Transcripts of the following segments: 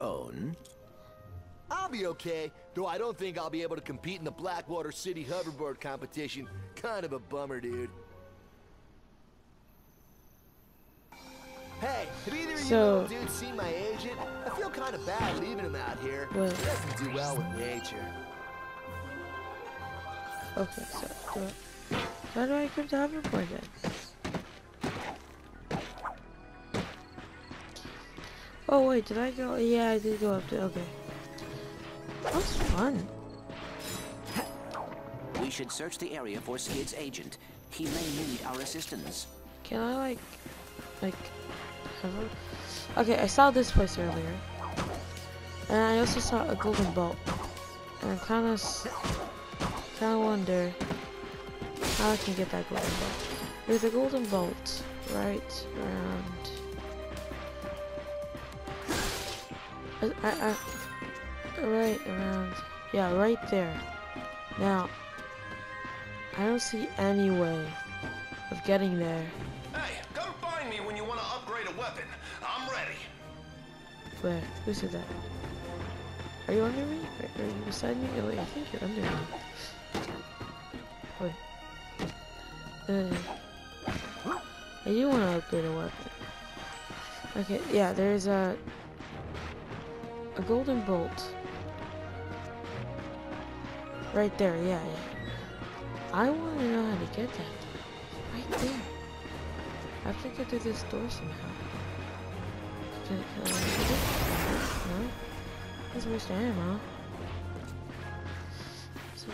own? I'll be okay, though I don't think I'll be able to compete in the Blackwater City hoverboard competition. Kind of a bummer, dude. Hey, have either of you So- little dudes seen my agent? I feel kind of bad leaving him out here. What? He doesn't do well with nature. Okay, so do I, how do I equip the hoverboard then? Oh wait, did I go? Yeah, I did go up there. Okay, that was fun. We should search the area for Skid's agent. He may need our assistance. Can I like, like, have a... Okay, I saw this place earlier, and I also saw a golden bolt, and I kind of, kind of wonder how I can get that golden bolt. There's a golden bolt right around. I, I, I, right around. Yeah, right there. Now, I don't see any way of getting there. Hey, come find me when you want to upgrade a weapon. I'm ready. Where? Who said that? Are you under me? Are, are you beside me? Oh, I think you're under me. Wait. Uh, I do want to upgrade a weapon. Okay, yeah, there's a a golden bolt. Right there, yeah, yeah. I want to know how to get that. Right there. I have to get through this door somehow. Can, can I get it? No? That's waste ammo. So,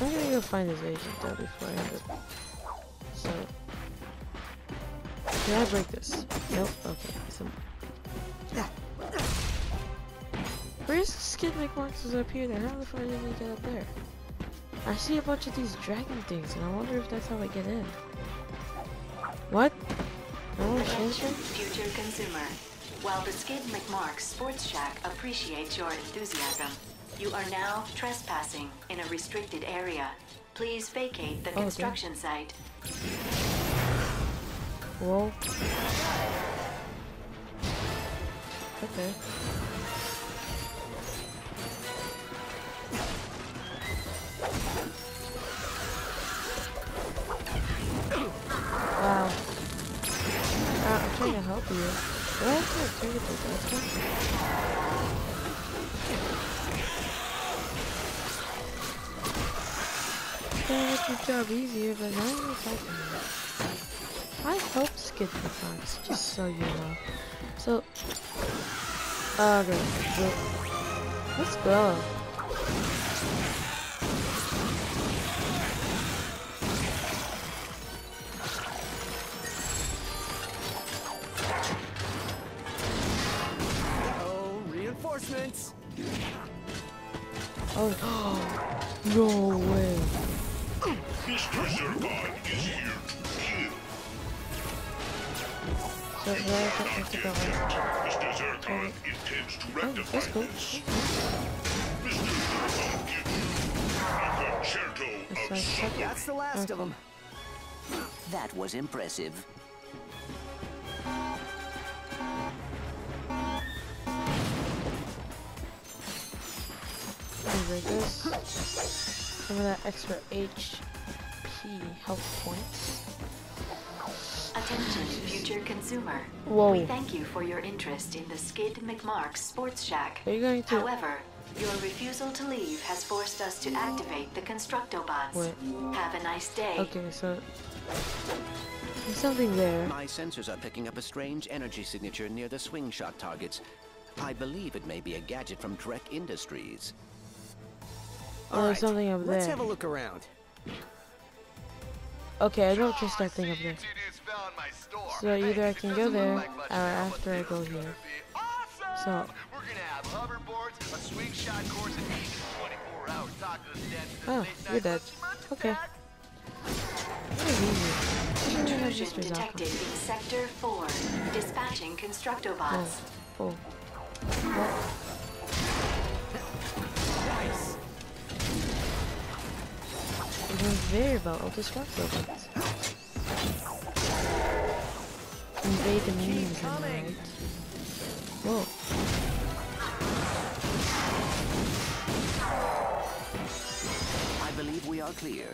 I'm gonna go find this agent though before I end up. So, can I break this? Nope. Okay. So, where's Skid McMarx up here? Then how the fuck did we get up there? I see a bunch of these dragon things, and I wonder if that's how I get in. What? No Attention, future consumer. While the Skid McMark Sports Shack appreciates your enthusiasm, you are now trespassing in a restricted area. Please vacate the oh, okay. construction site. Whoa. Okay. Trying to help you. Do I have to doctor? Yeah, make your job easier, but you're helping me. I helped skip the fox, just so you know. So, okay, let's go. Oh, no way. Mr. Zurkon is here to kill. So, do I have to, have to go like, Mr. Zurkon intends to oh, rectify that's cool. this. Mr. Zurkon gives you a concerto of like That's the last of them. That was impressive. Over this. Some of that extra HP health points. Attention, future consumer. Whoa. We thank you for your interest in the Skid McMark Sports Shack. Are you going to? However, your refusal to leave has forced us to activate the Constructobots. Wait. Have a nice day. Okay, so there's something there. My sensors are picking up a strange energy signature near the swing shot targets. I believe it may be a gadget from Trek Industries. Oh, there's something up Let's have a look around. Okay, I don't trust that thing up there. So either I can go there, or after I go here. So, We're gonna have hoverboards, a swing shot course, and even 24 hours talking to the dance. oh, you're dead. Okay. That was easy. I didn't have Intrusion detected in Sector 4. Dispatching Constructobots. Oh, oh. Nice. It was very well. I'll destruct robots. Invade the means, am I right? Whoa. I believe we are clear.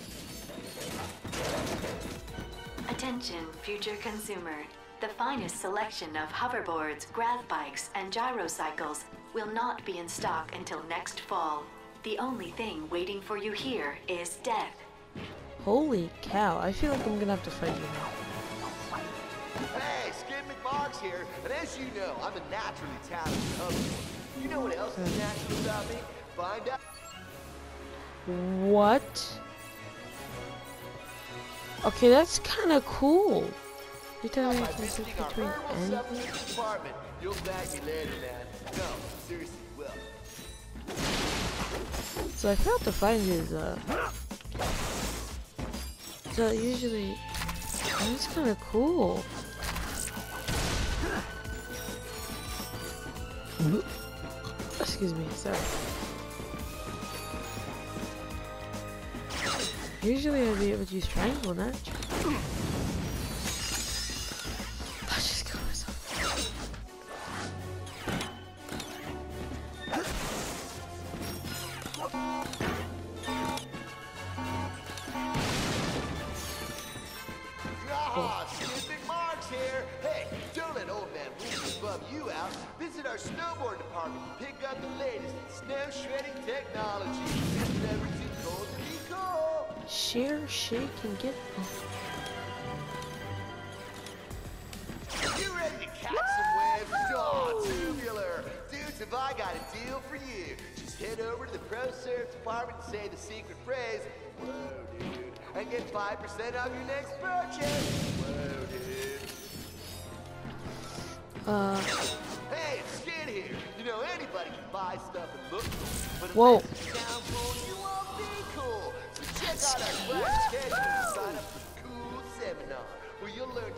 Attention, future consumer. The finest selection of hoverboards, grav bikes, and gyrocycles will not be in stock until next fall. The only thing waiting for you here is death. Holy cow, I feel like I'm gonna have to fight you now. Hey, Skid McMarx here, and as you know, I'm a naturally talented hoverboarder. You know what else is natural about me? Find out. What? Okay, that's kind of cool. You tell me I can switch between anything? You'll thank me later, man. No, seriously, will. So I failed to find his, uh... So usually... That's kind of cool. Excuse me, sorry. Usually I'd be able to use triangle, not Visit our snowboard department and pick up the latest in snow shredding technology. Everything to be cool? Share, shake, and get... You ready to catch some waves? Oh, tubular. Dudes, have I got a deal for you. Just head over to the Pro Surf department and say the secret phrase, whoa, dude, and get 5% off your next purchase. Whoa, dude. Uh,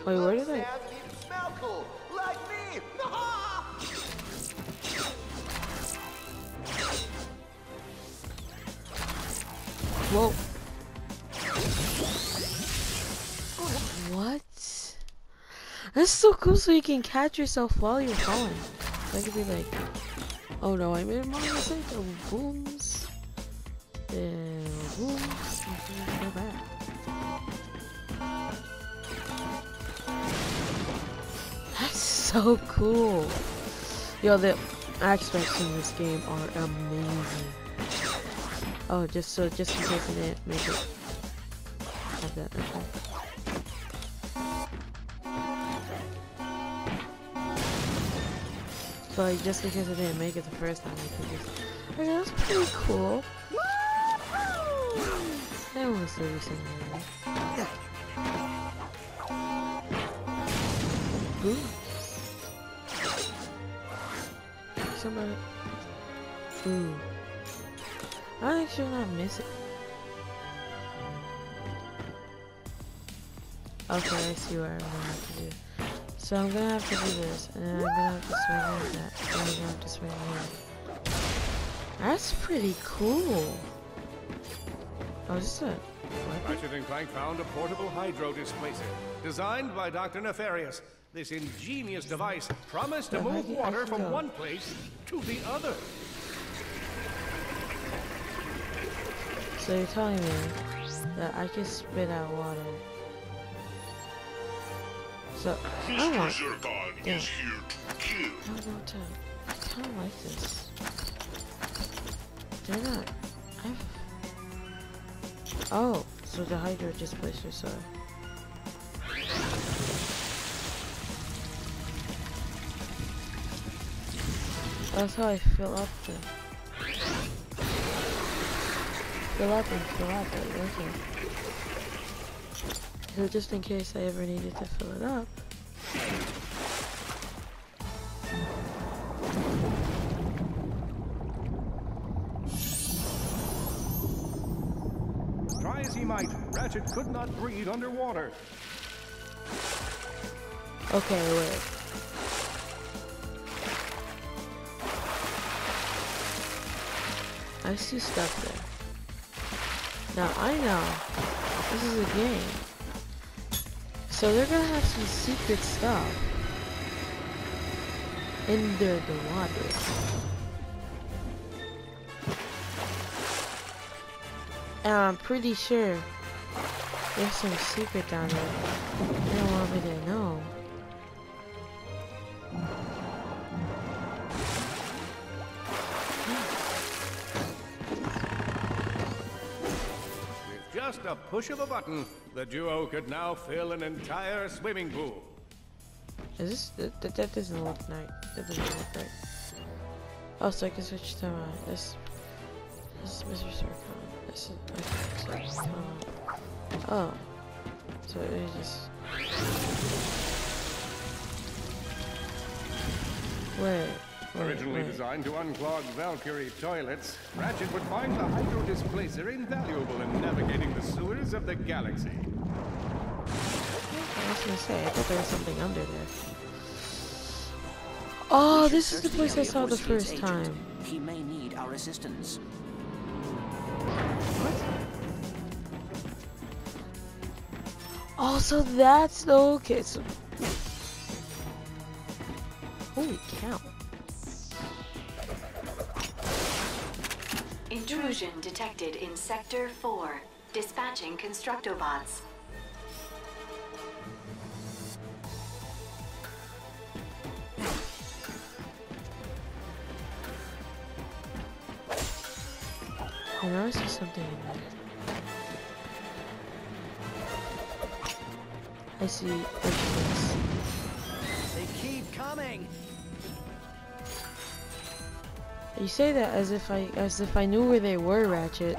to Wait, where did I- sounds and even smell cool, like me. Whoa. What? That's so cool so you can catch yourself while you're falling. I could be like, oh no, I made a mistake. Oh, booms. And booms. Go back. That's so cool. Yo, the aspects in this game are amazing. Oh, just so, just in case I didn't make it. Have that. Like, just because I didn't make it the first time, I could just. Okay, that's pretty cool. That was servicing there. Ooh. Somebody. Ooh. I actually not miss it. Okay, I see what I'm gonna have to do. So I'm gonna have to do this, and I'm gonna have to swing like that, and I'm gonna have to swing here. That's pretty cool. Oh, is this a weapon? Ratchet and Clank found a portable hydro displacer, designed by Dr. Nefarious. This ingenious device promised to move water from one place to the other. So you're telling me that I can spit out water. So I want. Zurkon Yeah. is here to kill. I want to. I kind of like this. They're not. I've. Oh, so the Hydro displacer so. That's how I fill up the. Fill up and fill up it, okay. So just in case I ever needed to fill it up. Try as he might, Ratchet could not breathe underwater. Okay, wait. I see stuff there. Now I know this is a game. So they're gonna have some secret stuff. under the water. And I'm pretty sure there's some secret down there. I don't want me to know. A push of a button, the duo could now fill an entire swimming pool. Is this that, that, doesn't look right? That doesn't look right. Oh, so I can switch to uh, this. This is Mr. Zurkon. This is okay. So, uh, oh, so it just. Wait. Wait, Originally designed to unclog Valkyrie toilets, Ratchet would find the hydro displacer invaluable in navigating the sewers of the galaxy. I was gonna say, I thought there was something under there. Oh, this is the place I saw the first time. He may need our assistance. What? Oh, so that's the okay. So, holy cow! Intrusion detected in Sector 4. Dispatching Constructobots. I know I see something in there. I see. They keep coming. You say that as if I as if I knew where they were, Ratchet.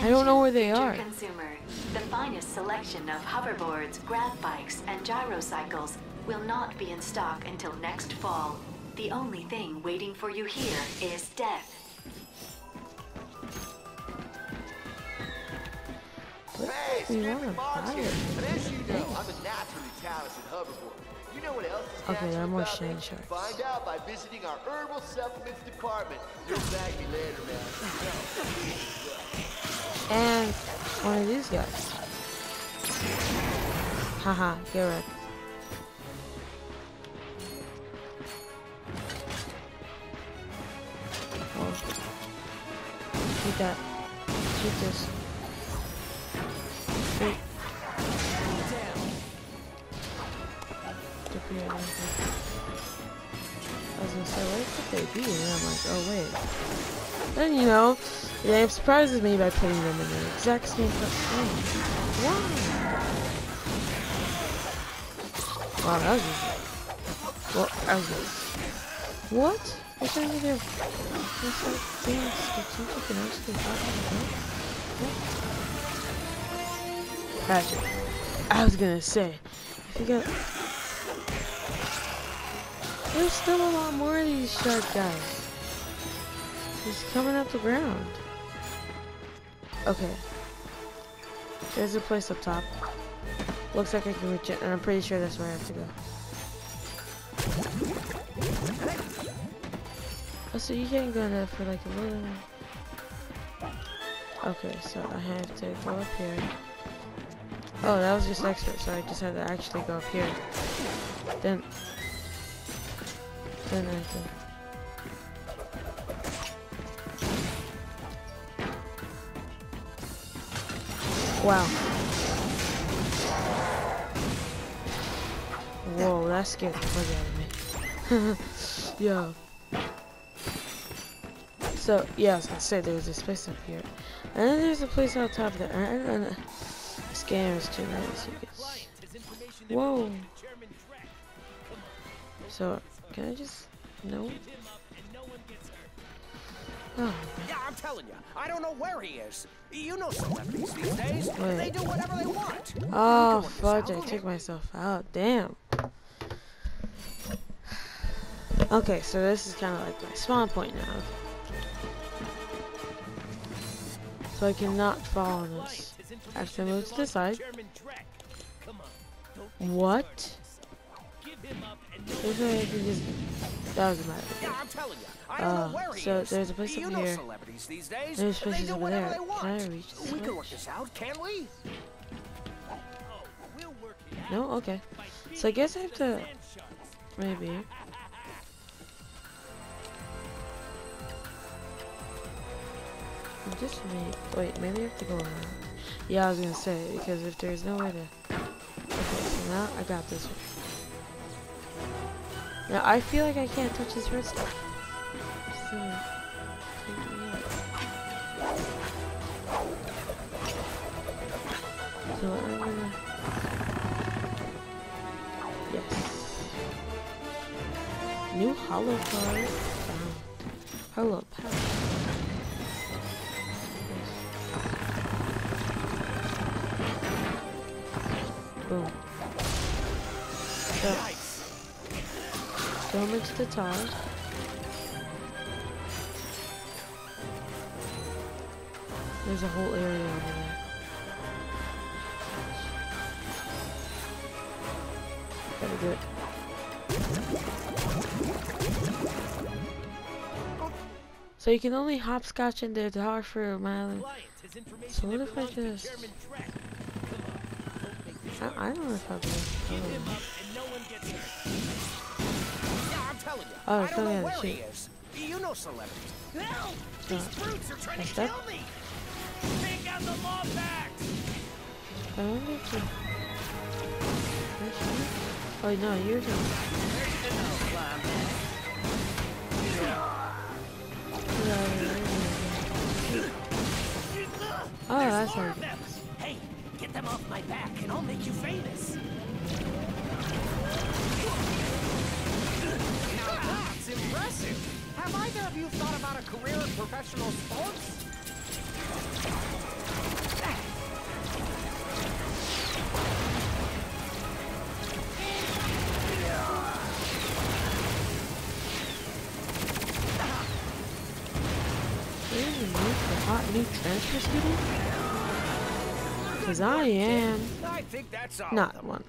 I don't know where they are. Consumer. The finest selection of hoverboards, grav bikes, and gyrocycles will not be in stock until next fall. The only thing waiting for you here is death. We wanna and Mark's buy it. As you know, I'm a naturally talented hoverboard. You know what else is Okay, there are more about me? sharks. Find out by visiting our herbal supplements department. You'll thank me later, man. And one of these guys. Haha, get wrecked. Oh. Shoot that. Shoot this. I was gonna say, they be? And I'm like, oh wait. Then you know, the game surprises me by putting them in the exact same frame. Wow. Wow, that was easy. Well, that was. What? What's over there? What's that thing strategic and actually Hatchet. I was gonna say, if you got... There's still a lot more of these shark guys. He's coming up the ground. Okay. There's a place up top. Looks like I can reach it, and I'm pretty sure that's where I have to go. Oh, so you can't go there for like a little... Okay, so I have to go up here. Oh, that was just extra, so I just had to actually go up here. Then... Then I. Wow. Whoa, that scared the fuck out of me. Yo. So, yeah, I was gonna say there's this place up here. And then there's a place on top of there. Is too nice. You can Whoa. So, can I just... No? Oh, Yeah, I'm telling you, I don't know where he is. You know celebrities these days. Wait. They do whatever they want. Oh, Go with this fudge, I took myself out. Damn. Okay, so this is kind of like my spawn point now. So I cannot fall on this. To move to the side. What? There's no way I can just... That a matter. Yeah, I'm telling you, I don't Uh, know where he so there's a place up know here. these days. There's they places over there. Can I reach the we can work this out, can't we? No? Okay. So I guess I have to... Maybe. Just me. Wait, maybe I have to go around. Yeah, I was gonna say because if there's no way to. Okay, so now I got this one. Now I feel like I can't touch this red stuff. So, so I'm gonna. Yes. New hollow card. Hello, Boom. So, him into the tar. There's a whole area over there. Gotta do it. So you can only hopscotch in the tower for a mile. So what if I just... I, I don't know if I'll be you. Oh, I it's on the sheet. is. You know celebrities. Help! These brutes are trying to kill me. Take out the law packs. I wonder if she? Oh no, you're the... Oh, that's More get them off my back and I'll make you famous. Now that's impressive. Have either of you thought about a career in professional sports? You're in the for hot new transfer student? Cause I am I think that's all. not one.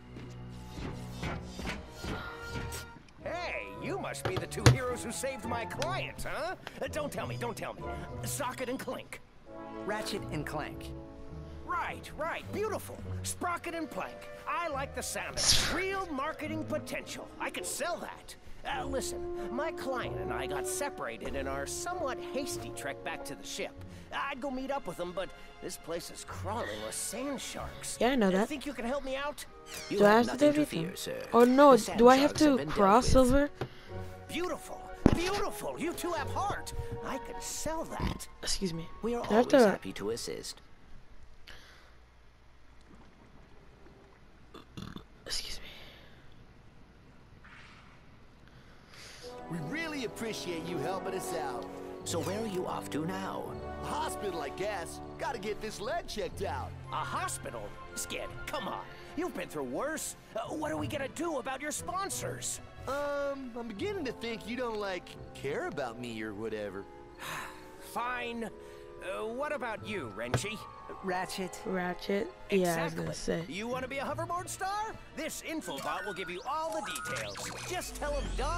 Hey, you must be the two heroes who saved my client, huh? Uh, don't tell me, don't tell me. Socket and Clink. Ratchet and Clank. Right, right, beautiful. Sprocket and Plank. I like the sound of it. Real marketing potential. I could sell that. Uh, listen, my client and I got separated in our somewhat hasty trek back to the ship. I'd go meet up with them, but this place is crawling with sand sharks. Yeah, I know that. I Think you can help me out? You Do I have to do to everything? fear, sir. Oh no, do I have sharks have to cross over? Beautiful, beautiful. You two have heart. I can sell that. Excuse me. We are Do I have always to- happy to assist. We really appreciate you helping us out. So where are you off to now? Hospital, I guess. Gotta get this lead checked out. A hospital? Skid, come on. You've been through worse. Uh, what are we gonna do about your sponsors? Um, I'm beginning to think you don't, like, care about me or whatever. Fine. Uh, what about you, Renchi? Ratchet. Ratchet. Yeah, I was gonna say. You want to be a hoverboard star? This infobot will give you all the details. Just tell him Don.